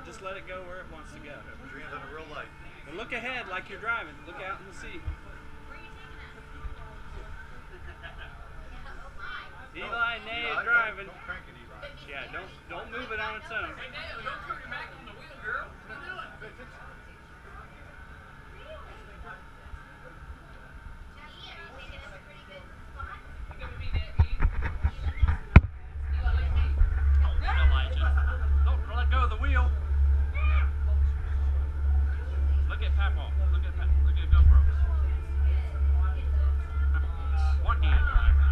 turn it. Just let it go where it wants to go. Put your hands on the real light. But look ahead like you're driving. Look out in the sea. Eli and Nay Eli, is don't- driving. Don't crank it, Eli. Yeah, don't don't move it on its own. Look at. Look at GoPro. One hand.